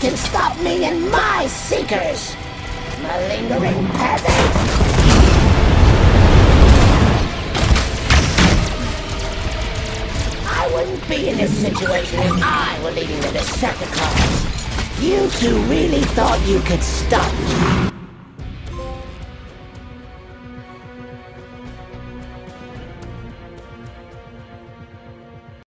can stop me and my seekers! Malingering peasants! I wouldn't be in this situation if I were leading the Decepticons. You two really thought you could stop me.